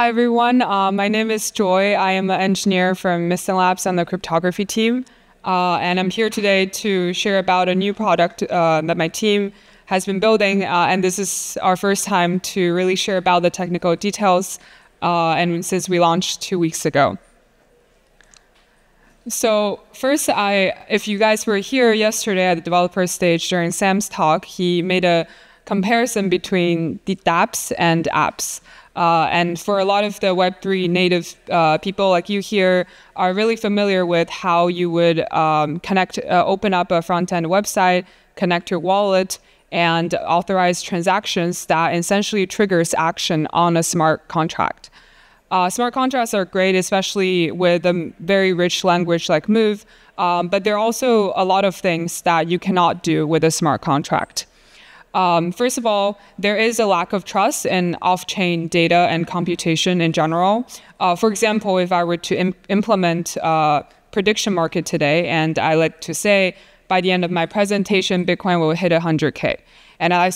Hi, everyone. Uh, my name is Joy. I am an engineer from Mysten Labs on the cryptography team. Uh, and I'm here today to share about a new product uh, that my team has been building. Uh, and this is our first time to really share about the technical details. Uh, and since we launched two weeks ago. So first, I if you guys were here yesterday at the developer stage during Sam's talk, he made a comparison between the dApps and apps. Uh, and for a lot of the Web3 native uh, people like you here are really familiar with how you would um, connect, uh, open up a front-end website, connect your wallet, and authorize transactions that essentially triggers action on a smart contract. Uh, smart contracts are great, especially with a very rich language like Move, um, but there are also a lot of things that you cannot do with a smart contract. Um, first of all, there is a lack of trust in off-chain data and computation in general. Uh, for example, if I were to Im implement uh, prediction market today, and I like to say by the end of my presentation, Bitcoin will hit 100k, and I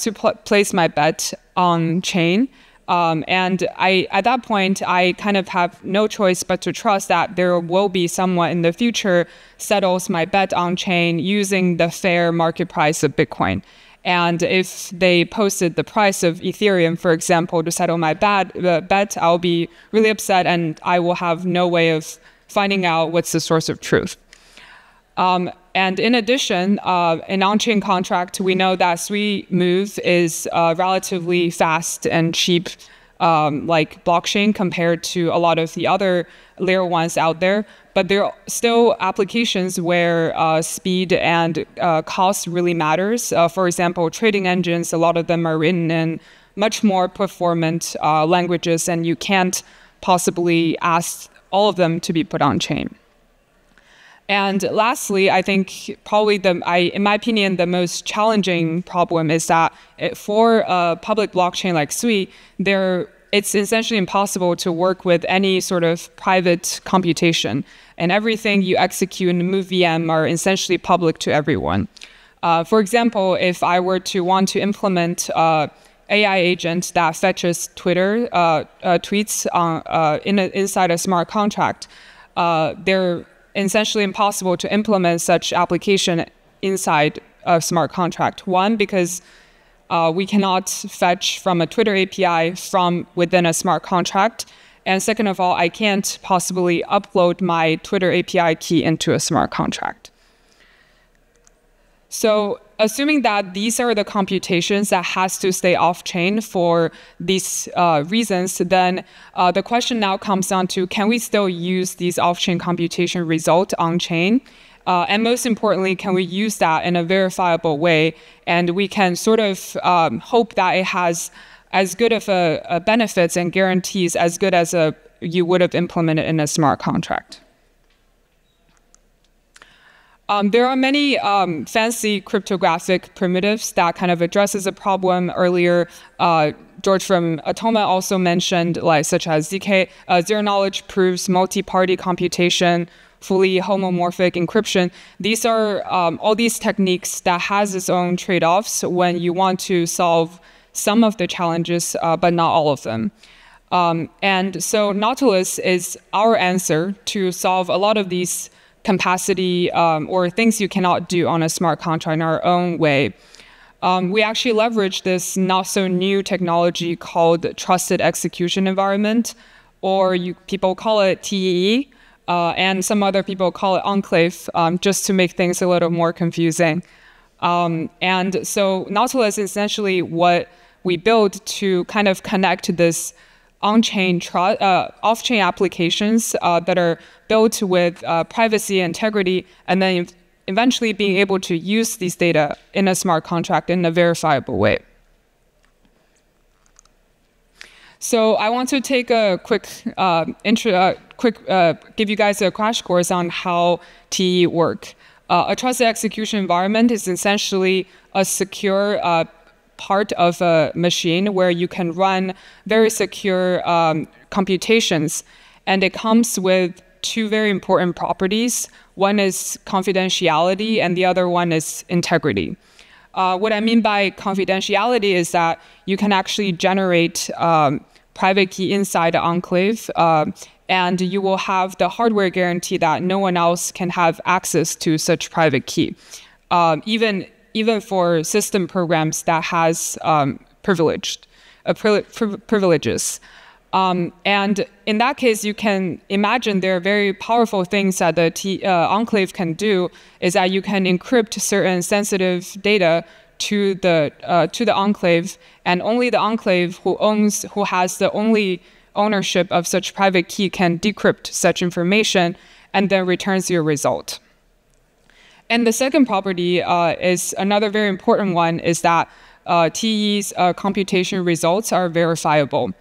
place my bet on chain. Um, and I, at that point, I kind of have no choice but to trust that there will be someone in the future settles my bet on chain using the fair market price of Bitcoin. And if they posted the price of Ethereum, for example, to settle my bad, uh, bet, I'll be really upset and I will have no way of finding out what's the source of truth. Um, and in addition, uh, an on-chain contract, we know that Sui Move is uh, relatively fast and cheap um, like blockchain compared to a lot of the other layer ones out there. But there are still applications where uh, speed and uh, cost really matters. Uh, for example, trading engines, a lot of them are written in much more performant uh, languages, and you can't possibly ask all of them to be put on chain. And lastly, I think probably the, I, in my opinion, the most challenging problem is that it, for a public blockchain like Sui, there it's essentially impossible to work with any sort of private computation. And everything you execute in the MoveVM are essentially public to everyone. Uh, for example, if I were to want to implement uh, AI agent that fetches Twitter uh, uh tweets on, uh, in a, inside a smart contract, uh, they're essentially impossible to implement such application inside a smart contract. One, because uh, we cannot fetch from a Twitter API from within a smart contract. And second of all, I can't possibly upload my Twitter API key into a smart contract. So assuming that these are the computations that has to stay off-chain for these uh, reasons, then uh, the question now comes down to, can we still use these off-chain computation result on-chain? Uh, and most importantly, can we use that in a verifiable way? And we can sort of um, hope that it has as good of a, a benefits and guarantees as good as a you would have implemented in a smart contract. Um, there are many um, fancy cryptographic primitives that kind of addresses a problem. Earlier, uh, George from Atoma also mentioned, like such as ZK, uh, zero knowledge proofs, multi-party computation, fully homomorphic encryption. These are um, all these techniques that has its own trade-offs when you want to solve some of the challenges, uh, but not all of them. Um, and so Nautilus is our answer to solve a lot of these capacity um, or things you cannot do on a smart contract in our own way. Um, we actually leverage this not so new technology called trusted execution environment, or you, people call it TEE uh, and some other people call it enclave, um, just to make things a little more confusing. Um, and so Nautilus is essentially what we build to kind of connect to this on-chain, uh, off-chain applications uh, that are built with uh, privacy integrity, and then eventually being able to use these data in a smart contract in a verifiable way. So I want to take a quick uh, intro, uh, quick uh, give you guys a crash course on how TE work. Uh, a trusted execution environment is essentially a secure uh, part of a machine where you can run very secure um, computations, and it comes with two very important properties. One is confidentiality, and the other one is integrity. Uh, what I mean by confidentiality is that you can actually generate um, private key inside the enclave. Uh, and you will have the hardware guarantee that no one else can have access to such private key, um, even even for system programs that has um, privileged uh, pri pri privileges. Um, and in that case, you can imagine there are very powerful things that the T, uh, enclave can do. Is that you can encrypt certain sensitive data to the uh, to the enclave, and only the enclave who owns who has the only ownership of such private key can decrypt such information and then returns your result. And the second property uh, is another very important one is that uh, TE's uh, computation results are verifiable.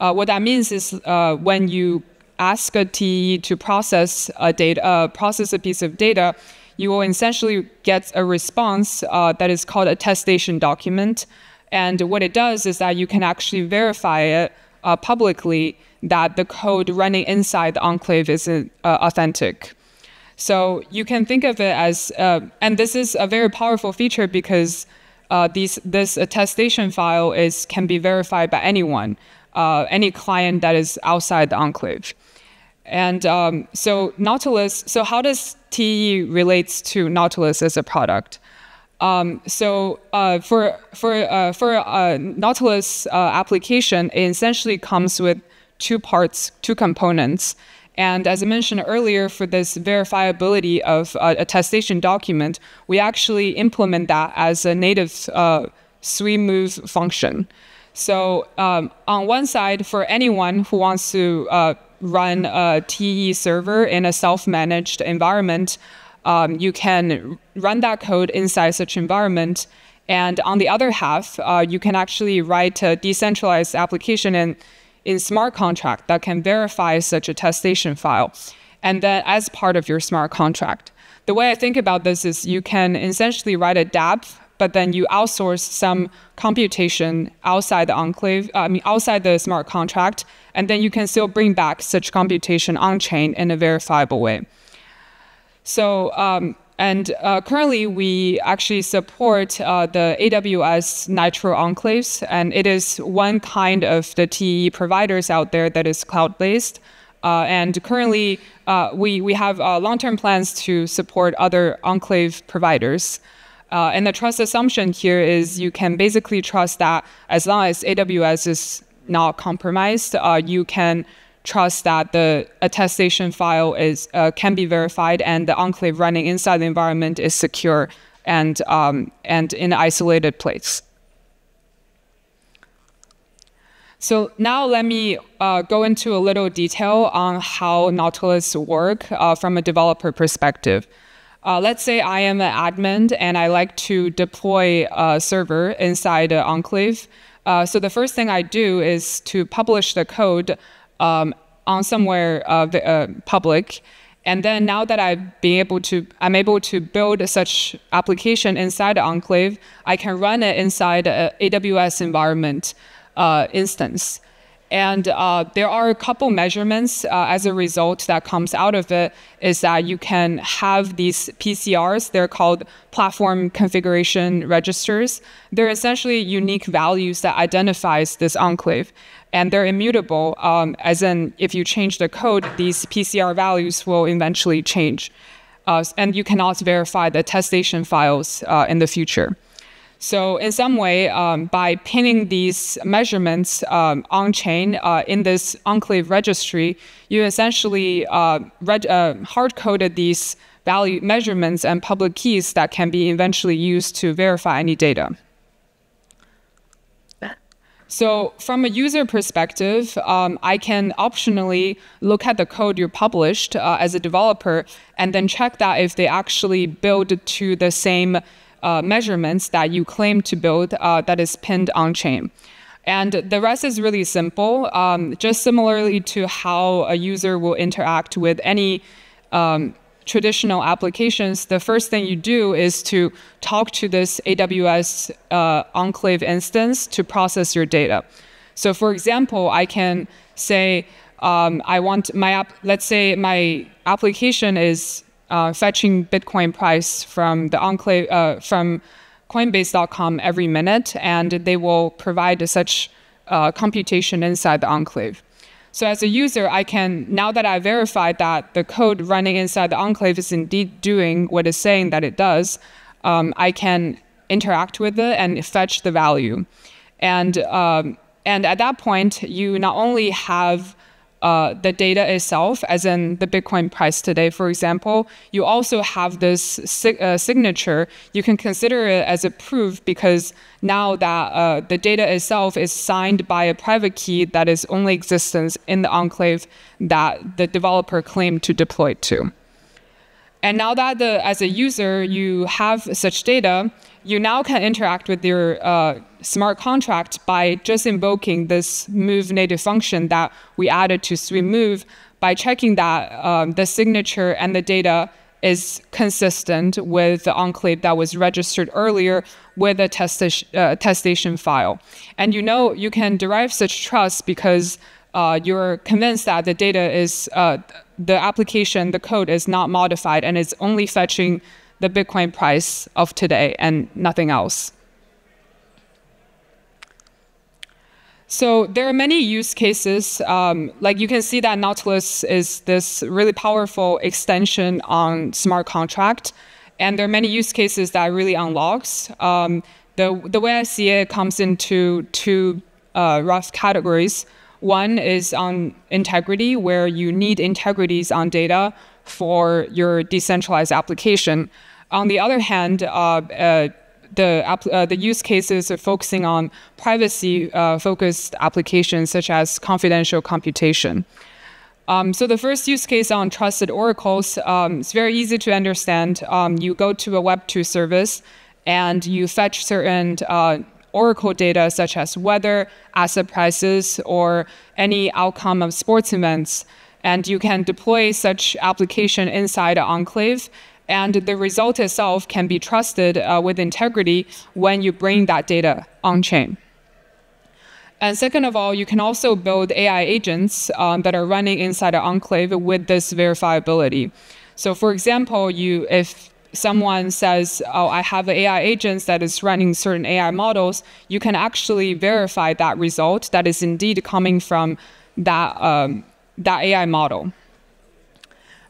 Uh, what that means is uh, when you ask a TE to process a data, uh, process a piece of data, you will essentially get a response that is called a testation document. And what it does is that you can actually verify it uh, publicly that the code running inside the enclave is uh, authentic. So you can think of it as, uh, and this is a very powerful feature because uh, these, this attestation file is can be verified by anyone, uh, any client that is outside the enclave. And um, so Nautilus, so how does TE relates to Nautilus as a product? Um, so uh, for for uh, for a uh, Nautilus uh, application, it essentially comes with two parts, two components. And as I mentioned earlier, for this verifiability of uh, attestation document, we actually implement that as a native uh, move function. So um, on one side, for anyone who wants to run a TE server in a self-managed environment, um, you can run that code inside such environment. And on the other half, uh, you can actually write a decentralized application in, in smart contract that can verify such attestation file. And then as part of your smart contract. The way I think about this is you can essentially write a dApp, but then you outsource some computation outside the enclave, I mean, outside the smart contract, and then you can still bring back such computation on chain in a verifiable way. So, um, and uh, currently we actually support uh, the AWS Nitro enclaves, and it is one kind of the TE providers out there that is cloud-based. Uh, and currently, uh, we, we have uh, long-term plans to support other enclave providers. Uh, and the trust assumption here is you can basically trust that as long as AWS is not compromised, you can trust that the attestation file is uh, can be verified and the enclave running inside the environment is secure and um, and in an isolated place. So now let me uh, go into a little detail on how Nautilus work uh, from a developer perspective. Uh, let's say I am an admin and I like to deploy a server inside an enclave. Uh, so the first thing I do is to publish the code um, on somewhere uh, uh, public. And then now that I've been able to, I'm able to build such application inside Enclave, I can run it inside a AWS environment uh, instance. And uh, there are a couple measurements uh, as a result that comes out of it is that you can have these PCRs. They're called platform configuration registers. They're essentially unique values that identifies this enclave. And they're immutable, um, as in if you change the code, these PCR values will eventually change. Uh, and you cannot verify the attestation files uh, in the future. So in some way, um, by pinning these measurements um, on chain uh, in this enclave registry, you essentially uh, uh, hard coded these value measurements and public keys that can be eventually used to verify any data. So from a user perspective, um, I can optionally look at the code you published uh, as a developer and then check that if they actually build to the same uh, measurements that you claim to build uh, that is pinned on chain. And the rest is really simple, um, just similarly to how a user will interact with any um, traditional applications, the first thing you do is to talk to this AWS uh, Enclave instance to process your data. So for example, I can say, um, I want my app, let's say my application is uh, fetching Bitcoin price from the enclave uh, from Coinbase.com every minute, and they will provide such uh, computation inside the enclave. So as a user, I can, now that I verified that the code running inside the enclave is indeed doing what it's saying that it does, um, I can interact with it and fetch the value. And, um, and at that point, you not only have uh, the data itself, as in the Bitcoin price today, for example, you also have this si uh, signature. You can consider it as a proof because now that uh, the data itself is signed by a private key that is only existence in the enclave that the developer claimed to deploy to. And now that the, as a user you have such data, you now can interact with your uh, smart contract by just invoking this move native function that we added to Sui Move by checking that um, the signature and the data is consistent with the enclave that was registered earlier with a testation, uh, testation file. And you know you can derive such trust because uh, you're convinced that the data is, uh, the application, the code is not modified and is only fetching the Bitcoin price of today and nothing else. So there are many use cases. Um, like you can see that Nautilus is this really powerful extension on smart contract. And there are many use cases that really unlocks. Um, the, the way I see it comes into two uh, rough categories. One is on integrity, where you need integrities on data for your decentralized application. On the other hand, uh, uh, the, uh, the use cases are focusing on privacy-focused applications such as confidential computation. Um, so the first use case on trusted oracles, um, very easy to understand. Um, you go to a Web2 service and you fetch certain uh, Oracle data such as weather, asset prices, or any outcome of sports events. And you can deploy such application inside an enclave and the result itself can be trusted uh, with integrity when you bring that data on chain. And second of all, you can also build AI agents um, that are running inside an enclave with this verifiability. So for example, you if someone says, oh, I have an AI agent that is running certain AI models, you can actually verify that result that is indeed coming from that, um, that AI model.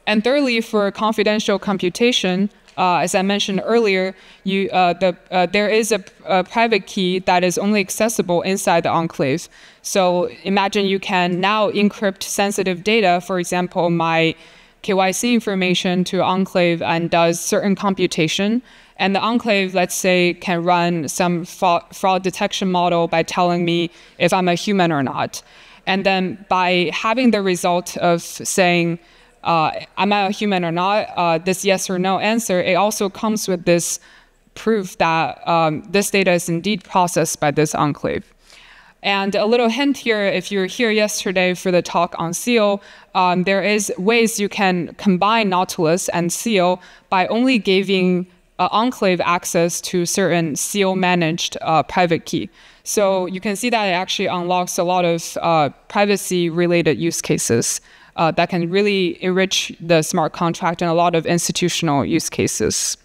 And thirdly, for confidential computation, uh, as I mentioned earlier, you, uh, the, uh, there is a, a, private key that is only accessible inside the enclave. So imagine you can now encrypt sensitive data, for example, my KYC information to enclave and does certain computation. And the enclave, let's say, can run some fraud detection model by telling me if I'm a human or not. And then by having the result of saying, uh, am I a human or not? Uh, this yes or no answer, it also comes with this proof that um, this data is indeed processed by this enclave. And a little hint here, if you were here yesterday for the talk on Seal, um, there is ways you can combine Nautilus and Seal by only giving uh, enclave access to certain Seal managed uh, private key. So you can see that it actually unlocks a lot of uh, privacy related use cases uh, that can really enrich the smart contract in a lot of institutional use cases.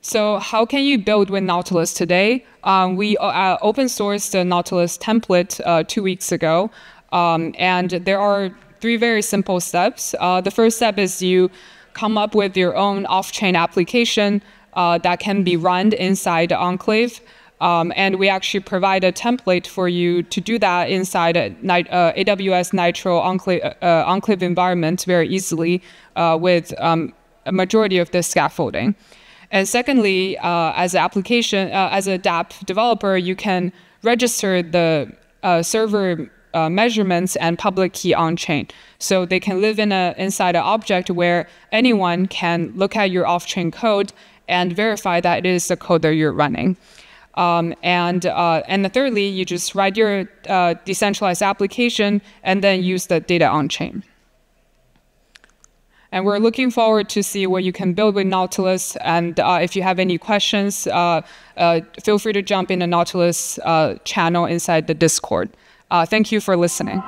So how can you build with Nautilus today? Um, we uh, open sourced the Nautilus template uh, two weeks ago, um, and there are three very simple steps. Uh, the first step is you come up with your own off-chain application uh, that can be run inside Enclave. Um, and we actually provide a template for you to do that inside a uh, AWS Nitro enclave, uh, enclave environment very easily uh, with um, a majority of the scaffolding. And secondly, uh, as an application, uh, as a dApp developer, you can register the uh, server measurements and public key on chain. So they can live in a, inside an object where anyone can look at your off-chain code and verify that it is the code that you're running. Um, and uh, and the thirdly, you just write your uh, decentralized application and then use the data on chain. And we're looking forward to see what you can build with Nautilus. And uh, if you have any questions, uh, uh, feel free to jump in the Nautilus uh, channel inside the Discord. thank you for listening.